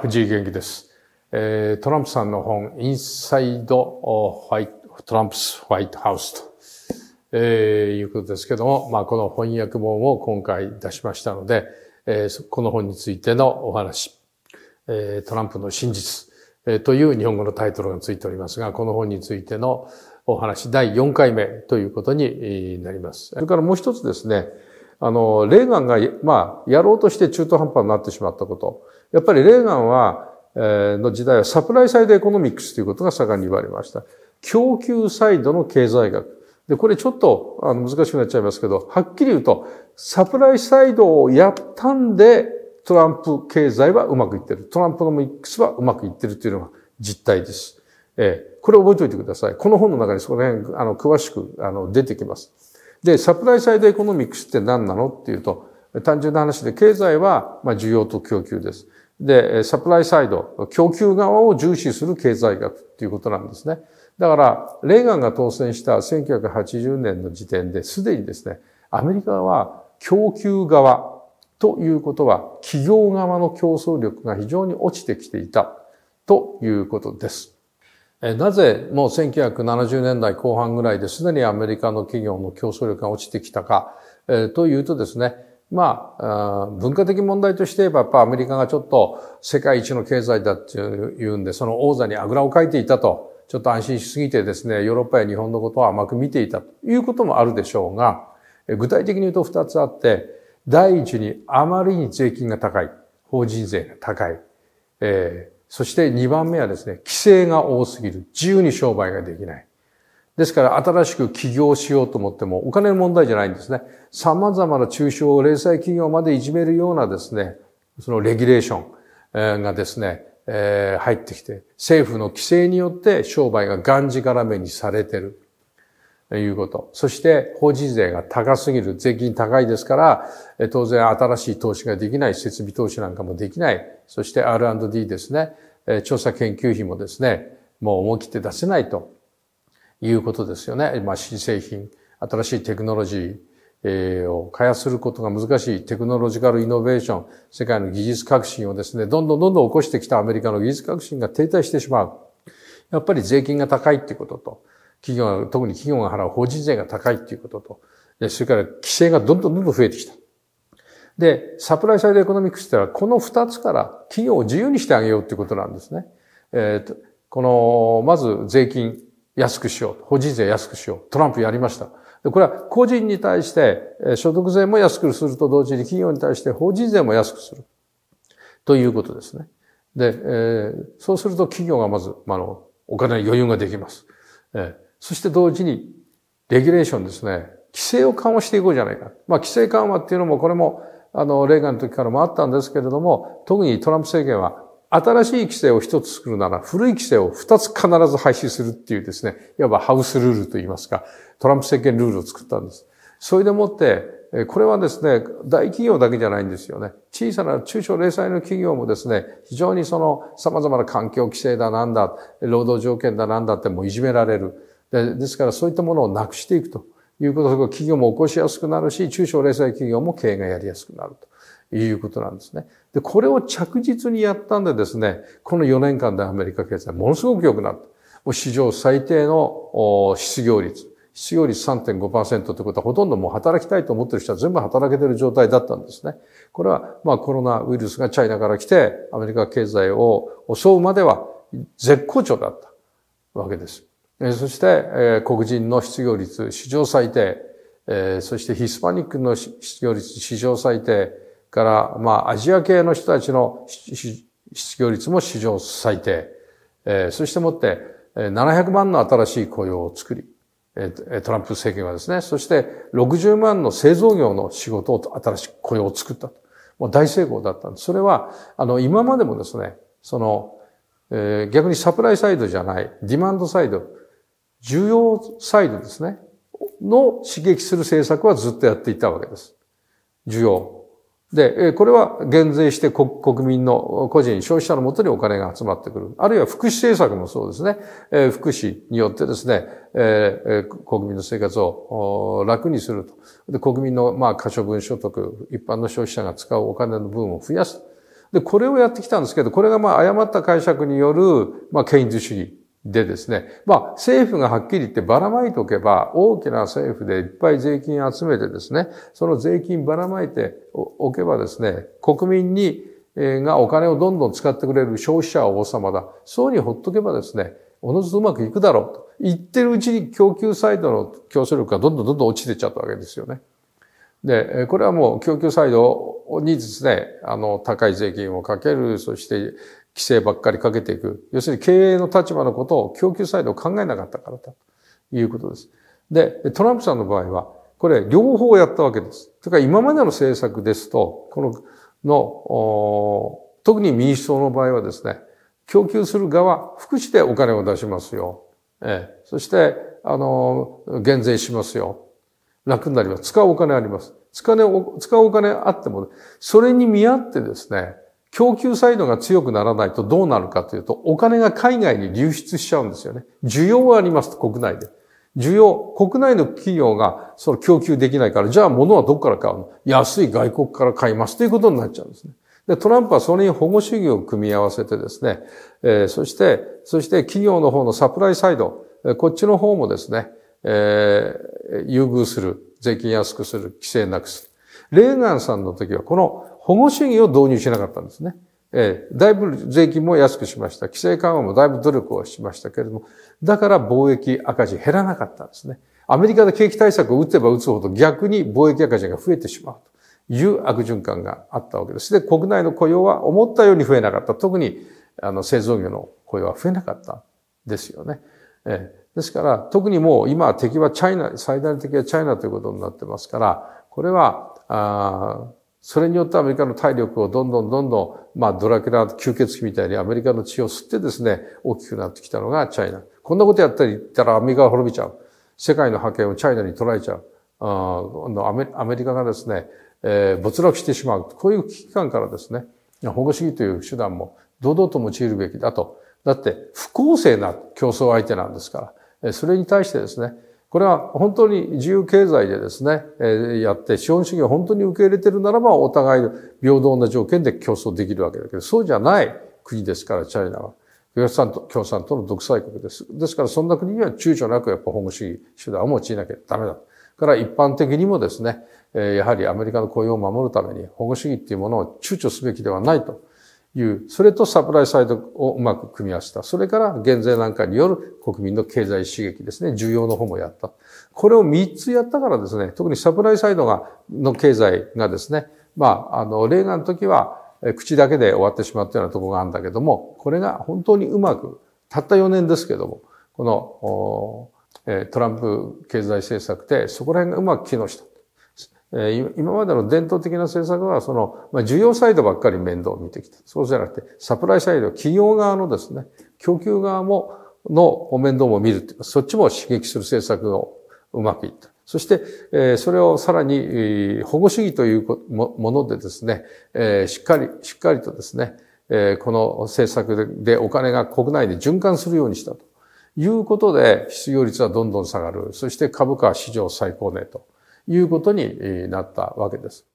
藤井元気です。トランプさんの本、インサイド・ホワイト、トランプス・ホワイトハウスと、えー、いうことですけども、まあ、この翻訳本を今回出しましたので、えー、この本についてのお話、えー、トランプの真実、えー、という日本語のタイトルがついておりますが、この本についてのお話、第4回目ということになります。それからもう一つですね、あの、レーガンが、まあ、やろうとして中途半端になってしまったこと。やっぱりレーガンは、えー、の時代はサプライサイドエコノミックスということが盛んに言われました。供給サイドの経済学。で、これちょっとあの難しくなっちゃいますけど、はっきり言うと、サプライサイドをやったんで、トランプ経済はうまくいってる。トランプのミックスはうまくいってるというのが実態です。えー、これ覚えておいてください。この本の中にその辺、あの、詳しく、あの、出てきます。で、サプライサイドエコノミクスって何なのっていうと、単純な話で経済は、まあ、需要と供給です。で、サプライサイド、供給側を重視する経済学っていうことなんですね。だから、レーガンが当選した1980年の時点ですでにですね、アメリカは供給側ということは企業側の競争力が非常に落ちてきていたということです。なぜもう1970年代後半ぐらいですでにアメリカの企業の競争力が落ちてきたか、というとですね、まあ、文化的問題として言えば、やっぱアメリカがちょっと世界一の経済だっていうんで、その王座にあぐらをかいていたと、ちょっと安心しすぎてですね、ヨーロッパや日本のことを甘く見ていたということもあるでしょうが、具体的に言うと二つあって、第一にあまりに税金が高い。法人税が高い。えーそして2番目はですね、規制が多すぎる。自由に商売ができない。ですから新しく起業しようと思ってもお金の問題じゃないんですね。様々な中小零細企業までいじめるようなですね、そのレギュレーションがですね、えー、入ってきて、政府の規制によって商売ががんじがらめにされてる。ということ。そして法人税が高すぎる。税金高いですから、当然新しい投資ができない。設備投資なんかもできない。そして R&D ですね。調査研究費もですね、もう思い切って出せないということですよね。まあ、新製品、新しいテクノロジーを開発することが難しいテクノロジカルイノベーション、世界の技術革新をですね、どんどんどんどん起こしてきたアメリカの技術革新が停滞してしまう。やっぱり税金が高いっていうことと、企業が、特に企業が払う法人税が高いっていうことと、それから規制がどんどんどんどん増えてきた。で、サプライサイドエコノミクスってのはこの二つから企業を自由にしてあげようっていうことなんですね。えっー、この、まず税金安くしよう。法人税安くしよう。トランプやりました。これは個人に対して所得税も安くすると同時に企業に対して法人税も安くする。ということですね。で、えー、そうすると企業がまず、あの、お金に余裕ができます。えー、そして同時に、レギュレーションですね。規制を緩和していこうじゃないか。まあ、規制緩和っていうのも、これも、あの、レーガンの時からもあったんですけれども、特にトランプ政権は、新しい規制を一つ作るなら、古い規制を二つ必ず廃止するっていうですね、いわばハウスルールといいますか、トランプ政権ルールを作ったんです。それでもって、これはですね、大企業だけじゃないんですよね。小さな中小零細の企業もですね、非常にその様々な環境規制だなんだ、労働条件だなんだってもういじめられる。でですからそういったものをなくしていくということで、企業も起こしやすくなるし、中小零細企業も経営がやりやすくなるということなんですね。で、これを着実にやったんでですね、この4年間でアメリカ経済ものすごく良くなった。もう史上最低の失業率。失業率3.5%ということはほとんどもう働きたいと思ってる人は全部働けてる状態だったんですね。これはまあコロナウイルスがチャイナから来てアメリカ経済を襲うまでは絶好調だったわけです。そして、黒人の失業率史上最低、そしてヒスパニックの失業率史上最低から、まあ、アジア系の人たちの失業率も史上最低。そしてもって、700万の新しい雇用を作り、トランプ政権はですね、そして60万の製造業の仕事を新しく雇用を作ったもう大成功だったんです。それは、あの、今までもですね、その、えー、逆にサプライサイドじゃない、ディマンドサイド、需要サイドですね、の刺激する政策はずっとやっていたわけです。需要。で、これは減税して国民の個人、消費者のもとにお金が集まってくる。あるいは福祉政策もそうですね。福祉によってですね、国民の生活を楽にすると。で国民の、まあ、可処分所得、一般の消費者が使うお金の分を増やす。で、これをやってきたんですけど、これがまあ誤った解釈による、まあ、ケインズ主義でですね、まあ、政府がはっきり言ってばらまいておけば、大きな政府でいっぱい税金集めてですね、その税金ばらまいておけばですね、国民に、えがお金をどんどん使ってくれる消費者は王様だ。そうにほっとけばですね、おのずとうまくいくだろうと。言ってるうちに供給サイドの競争力がどんどんどんどん落ちてっちゃったわけですよね。で、これはもう供給サイドにですね、あの、高い税金をかける、そして規制ばっかりかけていく。要するに経営の立場のことを供給サイドを考えなかったからということです。で、トランプさんの場合は、これ両方やったわけです。というか今までの政策ですと、この、の、特に民主党の場合はですね、供給する側、福祉でお金を出しますよ。ええ、そして、あの、減税しますよ。楽になります。使うお金あります。使う使うお金あっても、それに見合ってですね、供給サイドが強くならないとどうなるかというと、お金が海外に流出しちゃうんですよね。需要はありますと、国内で。需要、国内の企業がその供給できないから、じゃあ物はどこから買うの？安い外国から買いますということになっちゃうんですね。で、トランプはそれに保護主義を組み合わせてですね、えー、そして、そして企業の方のサプライサイド、こっちの方もですね、えー、優遇する、税金安くする、規制なくする。レーガンさんの時はこの保護主義を導入しなかったんですね。えー、だいぶ税金も安くしました。規制緩和もだいぶ努力をしましたけれども、だから貿易赤字減らなかったんですね。アメリカで景気対策を打てば打つほど逆に貿易赤字が増えてしまうという悪循環があったわけです。で、国内の雇用は思ったように増えなかった。特にあの製造業の雇用は増えなかったですよね。えー、ですから、特にもう今敵はチャイナ、最大の敵はチャイナということになってますから、これは、あそれによってアメリカの体力をどんどんどんどん、まあドラキュラ吸血鬼みたいにアメリカの血を吸ってですね、大きくなってきたのがチャイナ。こんなことやったり言ったらアメリカが滅びちゃう。世界の覇権をチャイナに取られちゃう。あアメリカがですね、えー、没落してしまう。こういう危機感からですね、保護主義という手段も堂々と用いるべきだと。だって不公正な競争相手なんですから。それに対してですね、これは本当に自由経済でですね、やって資本主義を本当に受け入れてるならばお互い平等な条件で競争できるわけだけど、そうじゃない国ですから、チャイナは。共産党共産党の独裁国です。ですからそんな国には躊躇なくやっぱ保護主義手段を用いなきゃダメだ。から一般的にもですね、やはりアメリカの雇用を守るために保護主義っていうものを躊躇すべきではないという、それとサプライサイドをうまく組み合わせた。それから減税なんかによる国民の経済刺激ですね。需要の方もやった。これを3つやったからですね、特にサプライサイドが、の経済がですね、まあ、あの、レーガンの時は、口だけで終わってしまったようなところがあるんだけども、これが本当にうまく、たった4年ですけども、この、トランプ経済政策で、そこら辺がうまく機能した。今までの伝統的な政策は、その、まあ、需要サイドばっかり面倒を見てきた。そうじゃなくて、サプライサイド、企業側のですね、供給側も、の面倒も見るっていうか、そっちも刺激する政策をうまくいった。そして、えそれをさらに、保護主義というものでですね、えしっかり、しっかりとですね、えこの政策でお金が国内で循環するようにしたということで、失業率はどんどん下がる。そして株価は史上最高値と。いうことになったわけです。